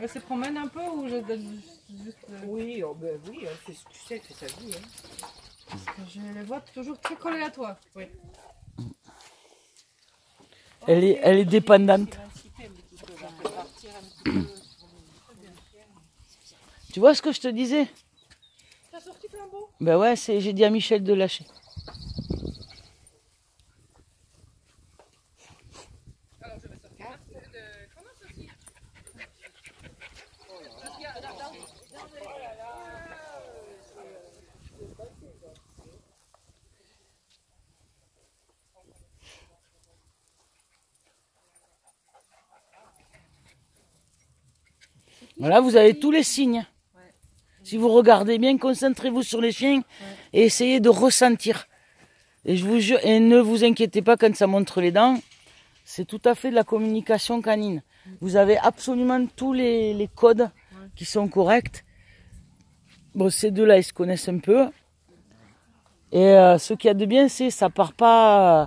elle se promène un peu ou je donne juste. euh, Oui, oh, ben oui, elle fait, tu sais, elle fait sa vie. Hein. Je les vois toujours très collées à toi. Oui. Elle est, elle est dépendante. Tu vois ce que je te disais? T'as sorti flambeau Ben ouais, c'est, j'ai dit à Michel de lâcher. Alors je vais sortir. De... Comment sortir Voilà, vous avez tous les signes. Si vous regardez bien, concentrez-vous sur les chiens et essayez de ressentir. Et je vous jure, et ne vous inquiétez pas quand ça montre les dents, c'est tout à fait de la communication canine. Vous avez absolument tous les, codes qui sont corrects. Bon, ces deux-là, ils se connaissent un peu. Et euh, ce qu'il y a de bien, c'est ça part pas, euh,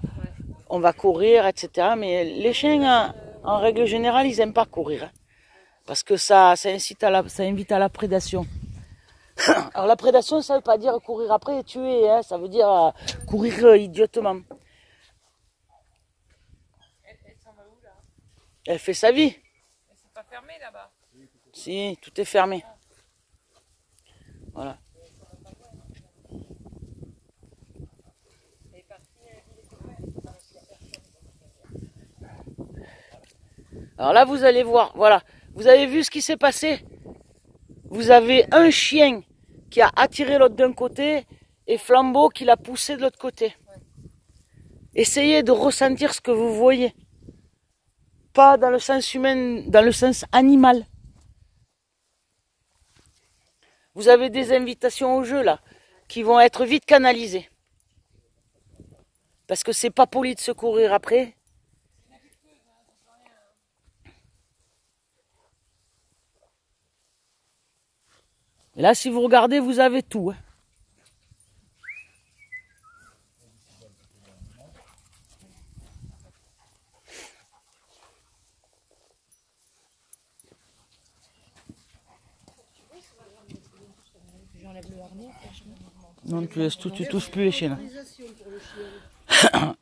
on va courir, etc. Mais les chiens, en, règle générale, ils aiment pas courir. Parce que ça, ça, incite à la, ça invite à la prédation. Alors la prédation, ça veut pas dire courir après et tuer, hein, ça veut dire euh, courir euh, idiotement. Elle, elle s'en va où là? Elle fait sa vie. Elle s'est pas fermée là-bas? Si, tout est fermé. Voilà. Alors là, vous allez voir, voilà. Vous avez vu ce qui s'est passé? Vous avez un chien qui a attiré l'autre d'un côté et Flambeau qui l'a poussé de l'autre côté. Essayez de ressentir ce que vous voyez. Pas dans le sens humain, dans le sens animal. Vous avez des invitations au jeu là, qui vont être vite canalisées. Parce que c'est pas poli de se courir après. Et là, si vous regardez, vous avez tout. hein. Non, tu laisses tout, tu touches plus les chiens. là.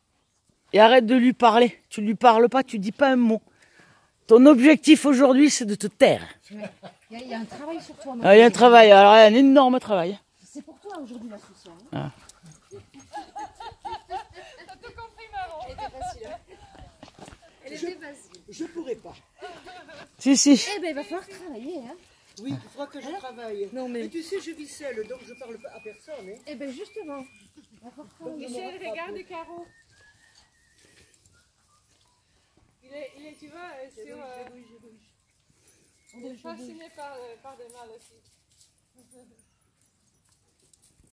Et arrête de lui parler. Tu lui parles pas, tu dis pas un mot. Ton objectif aujourd'hui, c'est de te taire. Il y, a- il y a un travail sur toi. Ah, Il y a un travail, alors il y a un énorme travail. C'est pour toi aujourd'hui la solution. Ah. T'as tout compris, maman. Elle était facile. hein. Elle était facile. Je pourrais pas. Si, si. Eh ben il va falloir travailler. Hein. Oui, il faudra que je travaille. Non, mais- mais tu sais, je vis seule, donc je parle pas à personne. Hein. Eh ben justement. Michel, regarde les carreaux. Il est, il est, tu vois, euh, sur. Euh, il est fasciné par, euh, par des mâles aussi.